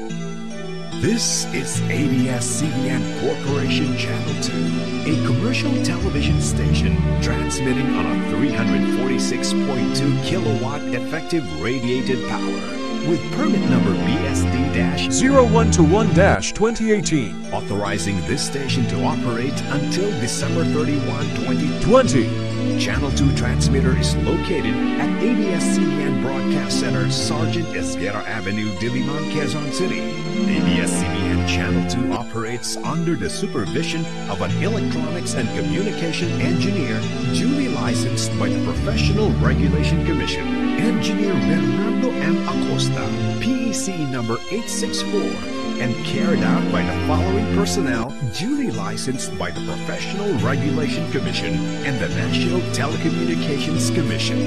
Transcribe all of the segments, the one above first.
This is ABS-CBN Corporation Channel 2, a commercial television station transmitting on a 346.2 kilowatt effective radiated power with permit number BSD-0121-2018 authorizing this station to operate until December 31, 2020. Channel 2 transmitter is located at ABS-CBN Broadcast Center, Sergeant Esguerra Avenue, Diliman, Quezon City. ABS-CBN Channel 2 operates under the supervision of an electronics and communication engineer duly licensed by the Professional Regulation Commission. Engineer Bernardo M. Acosta, PEC number 864 and carried out by the following personnel duly licensed by the Professional Regulation Commission and the National Telecommunications Commission.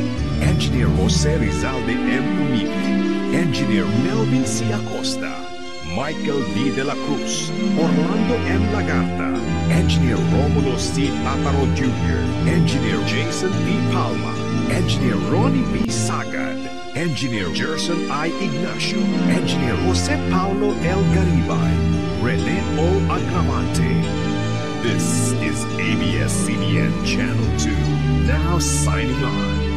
Engineer Jose Rizalde M. Umipi, Engineer Melvin C. Acosta, Michael D. De La Cruz, Orlando M. Lagarta, Engineer Romulo C. Tataro Jr., Engineer Jason D. Palma, Engineer Ronnie B. Sagad, Engineer Gerson I. Ignacio, Engineer Jose Paulo L. Garibay, Rene O. Agravante. This is ABS-CBN Channel 2, now signing on.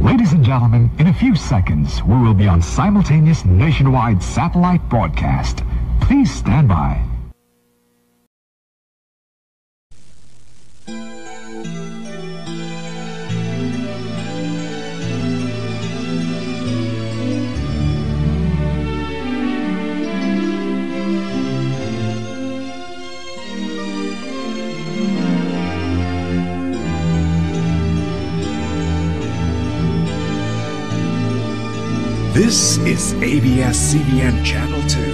Ladies and gentlemen, in a few seconds, we will be on simultaneous nationwide satellite broadcast. Please stand by. This is ABS-CBN Channel 2.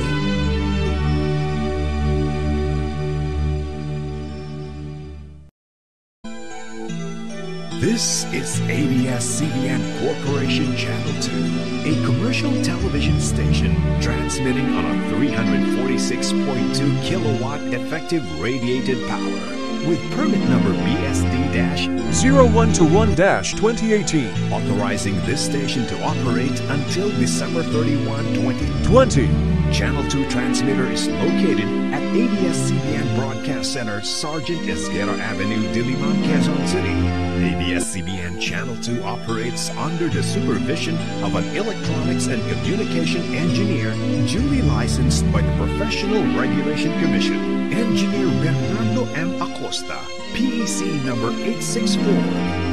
This is ABS-CBN Corporation Channel 2, a commercial television station transmitting on a 346.2 kilowatt effective radiated power with permit number BSD-0121-2018 authorizing this station to operate until December 31, 2020. Channel 2 transmitter is located at ABS-CBN Broadcast Center, Sergeant Esguerra Avenue, Diliman, Quezon City. ABS-CBN Channel 2 operates under the supervision of an electronics and communication engineer duly licensed by the Professional Regulation Commission. Engineer Bernardo M. Acosta, PEC number 864,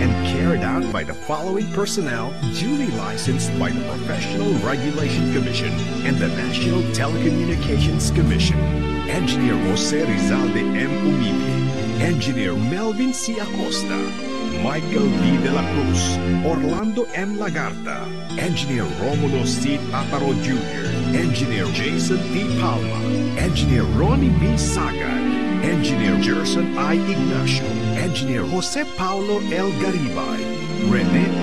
and carried out by the following personnel duly licensed by the Professional Regulation Commission and the National Telecommunications Commission. Engineer Jose Rizalde M. Umipi, Engineer Melvin C. Acosta, Michael D. De La Cruz, Orlando M. Lagarta, Engineer Romulo C. Tataro Jr., Engineer Jason D. Palma, Engineer Ronnie B. Sagad, Engineer Gerson I. Ignacio, Engineer Jose Paulo L. Garibay, Rene